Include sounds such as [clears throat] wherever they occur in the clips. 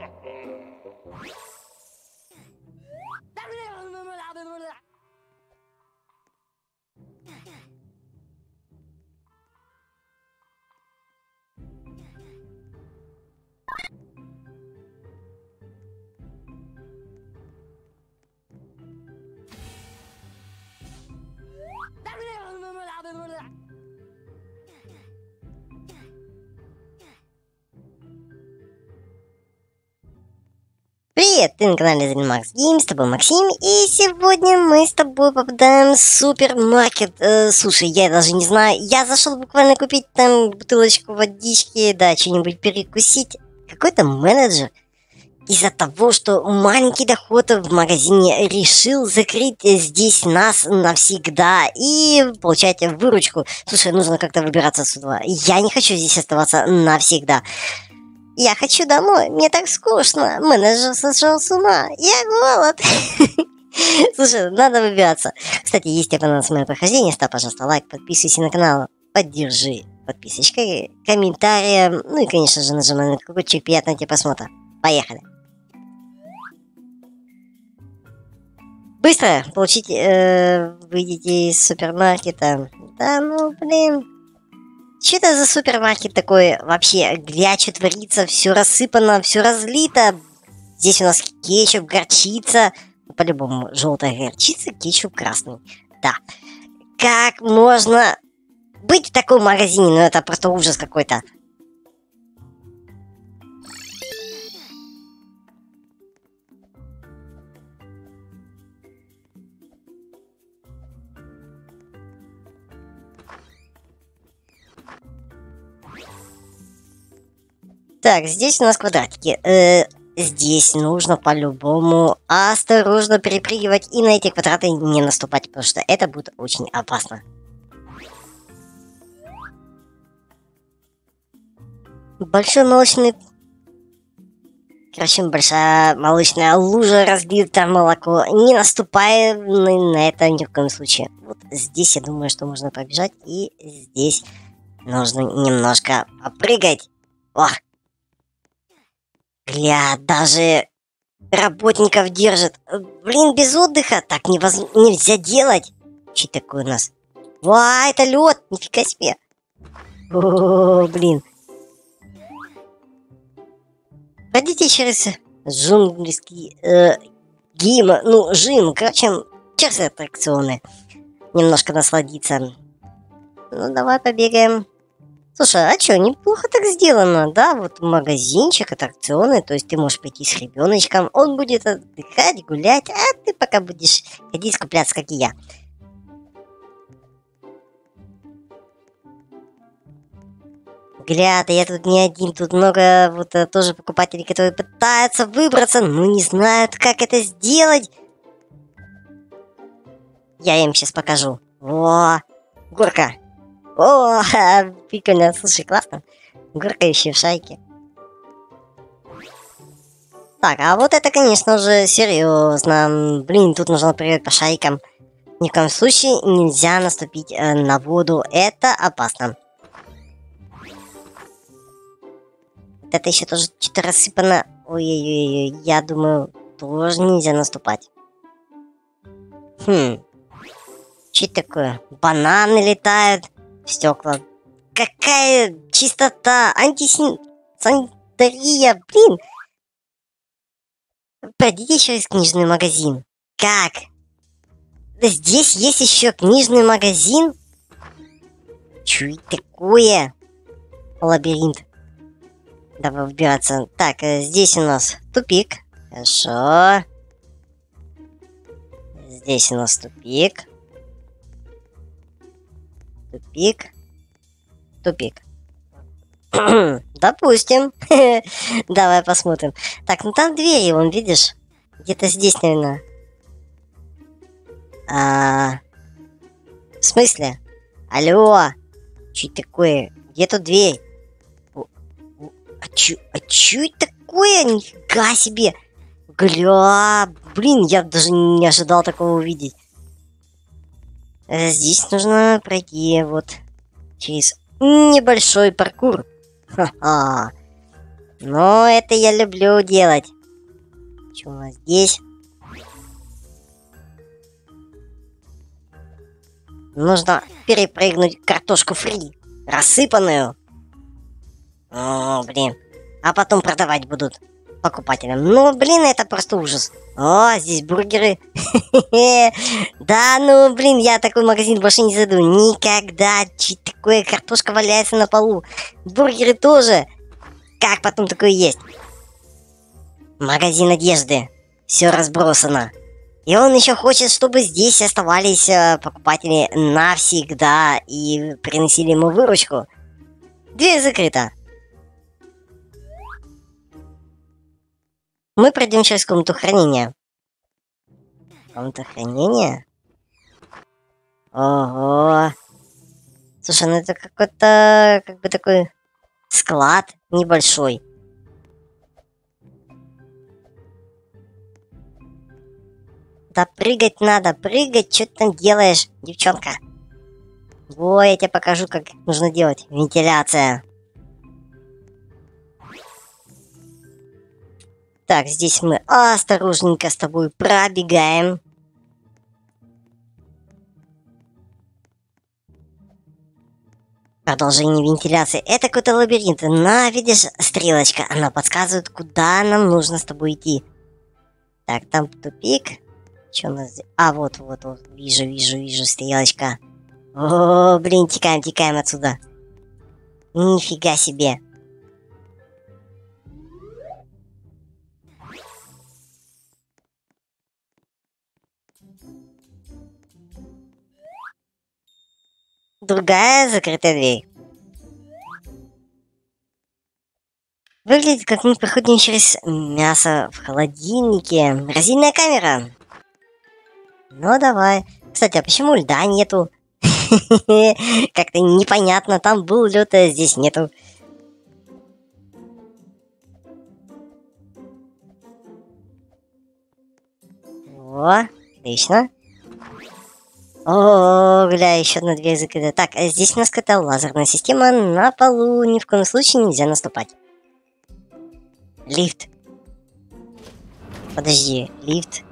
Ha ha ha! Привет, ты на канале Zenimax Games, с тобой Максим, и сегодня мы с тобой попадаем в супермаркет. Э, слушай, я даже не знаю, я зашел буквально купить там бутылочку водички, да, что-нибудь перекусить. Какой-то менеджер из-за того, что маленький доход в магазине решил закрыть здесь нас навсегда и получать выручку. Слушай, нужно как-то выбираться отсюда. Я не хочу здесь оставаться навсегда. Я хочу домой, мне так скучно. Менеджер сошел с ума. Я голод. [laughs] Слушай, надо выбираться. Кстати, если тебе понравилось мое прохождение, ставь, пожалуйста, лайк, подписывайся на канал, поддержи подписочкой, комментарием, ну и, конечно же, нажимай на колокольчик. Приятного тебе просмотра. Поехали. Быстро получите, э, выйдите из супермаркета. Да ну, блин, что это за супермаркет такой вообще? Гля, что творится? Все рассыпано, все разлито. Здесь у нас кетчуп, горчица. По-любому, желтая горчица, кетчуп красный. Да. Как можно быть в таком магазине? Ну, это просто ужас какой-то. Так, здесь у нас квадратики. Э, здесь нужно по-любому осторожно перепрыгивать и на эти квадраты не наступать, потому что это будет очень опасно. Большой молочный... Короче, большая молочная лужа разбита молоко. Не наступай на это ни в коем случае. Вот здесь я думаю, что можно побежать. И здесь нужно немножко попрыгать. Ох, Гля, даже работников держит. Блин, без отдыха так невоз... нельзя делать. Че такое у нас? Ва, это лед, нифига себе. О, блин. Пойдите через джунглийский э, гим, ну, жим, короче, через аттракционы. Немножко насладиться. Ну, давай побегаем. Слушай, а что, неплохо так сделано, да? Вот магазинчик, аттракционы, то есть ты можешь пойти с ребеночком, он будет отдыхать, гулять, а ты пока будешь ходить скупляться, как и я. Гля, я тут не один, тут много вот э, тоже покупателей, которые пытаются выбраться, но не знают, как это сделать. Я им сейчас покажу. О, горка, о, прикольно, слушай, классно. Гуркающие в шайке. Так, а вот это, конечно же, серьезно. Блин, тут нужно прыгать по шайкам. Ни в коем случае нельзя наступить э, на воду. Это опасно. Это еще тоже что-то рассыпано. Ой-ой-ой, я думаю, тоже нельзя наступать. Хм. Что такое? Бананы летают стекла. Какая чистота, антисанитария, блин. Пройдите через книжный магазин. Как? Здесь есть еще книжный магазин? Это такое? Лабиринт. Давай выбираться. Так, э, здесь у нас тупик. Хорошо. Здесь у нас тупик. Тупик. Тупик. [clears throat] Допустим. [laughs] Давай посмотрим. Так, ну там двери, вон, видишь? Где-то здесь, наверное. А... В смысле? Алло! Это такое? Где тут дверь? А чё, а чё это такое? Нифига себе! Гля, блин, я даже не ожидал такого увидеть. Э, здесь нужно пройти вот через небольшой паркур. Ха-ха. Но это я люблю делать. Что у нас здесь? Нужно перепрыгнуть картошку фри, рассыпанную. О, блин. А потом продавать будут покупателям. Ну, блин, это просто ужас. О, здесь бургеры. [laughs] Да, ну, блин, я такой магазин больше не зайду. Никогда. Такое картошка валяется на полу. Бургеры тоже. Как потом такое есть? Магазин одежды. Все разбросано. И он еще хочет, чтобы здесь оставались э, покупатели навсегда и приносили ему выручку. Дверь закрыта. Мы пройдем через комнату хранения. Комната хранения? Ого. Слушай, ну это какой-то, как бы такой склад небольшой. Да прыгать надо, прыгать, что ты там делаешь, девчонка? Ой, я тебе покажу, как нужно делать. Вентиляция. Так, здесь мы осторожненько с тобой пробегаем. Продолжение вентиляции. Это какой-то лабиринт. На, видишь, стрелочка. Она подсказывает, куда нам нужно с тобой идти. Так, там тупик. Что у нас здесь? А, вот, вот, вот. Вижу, вижу, вижу, стрелочка. О, блин, текаем, текаем отсюда. Нифига себе. Другая закрытая дверь. Выглядит, как мы проходим через мясо в холодильнике. Морозильная камера. Ну, давай. Кстати, а почему льда нету? [laughs] Как-то непонятно. Там был лед, а здесь нету. О, отлично. О, гля, еще одна дверь закрыта. Так, а здесь у нас какая-то лазерная система. На полу ни в коем случае нельзя наступать. Лифт. Подожди, лифт.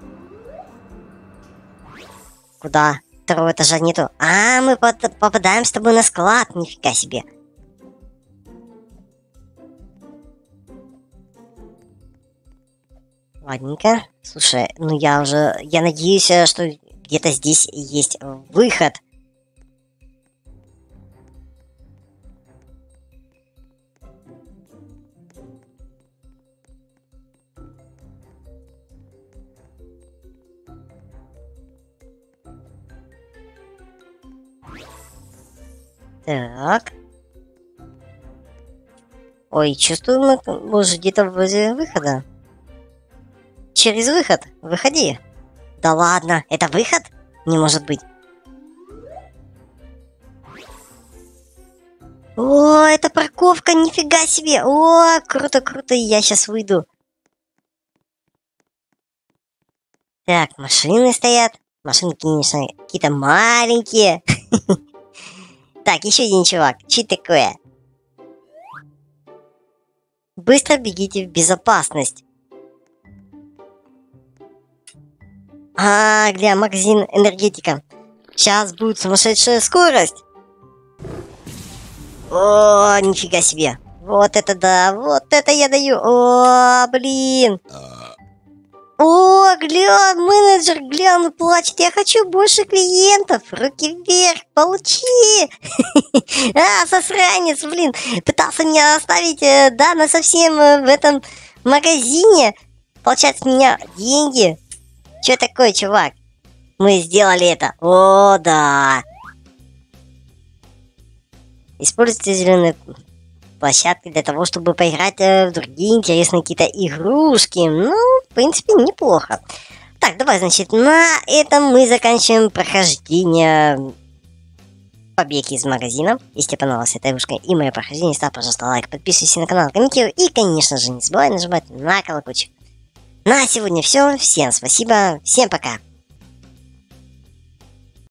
Куда? Второго этажа нету. А, мы попадаем с тобой на склад. Нифига себе. Ладненько. Слушай, ну я уже... Я надеюсь, э, что где-то здесь есть выход. Так. Ой, чувствую, мы уже где-то возле выхода. Через выход. Выходи. Да ладно, это выход? Не может быть. О, это парковка, нифига себе. О, круто, круто, я сейчас выйду. Так, машины стоят. Машины, конечно, какие-то маленькие. [laughs] Так, еще один чувак. Че такое? Быстро бегите в безопасность. А, гля, магазин энергетика. Сейчас будет сумасшедшая скорость. О, нифига себе. Вот это да, вот это я даю. О, блин. О, гля, менеджер, гля, он плачет. Я хочу больше клиентов. Руки вверх, получи. [laughs] А, сосранец, блин. Пытался меня оставить, э, да, на совсем э, в этом магазине. Получать с меня деньги. Че такое, чувак? Мы сделали это. О, да. Используйте зеленые площадки для того, чтобы поиграть э, в другие интересные какие-то игрушки. Ну, в принципе, неплохо. Так, давай, значит, на этом мы заканчиваем прохождение побеги из магазина. Если тебе понравилась эта игрушка и мое прохождение, ставь, пожалуйста, лайк, подписывайся на канал, комментируй и, конечно же, не забывай нажимать на колокольчик. На сегодня все. Всем спасибо. Всем пока.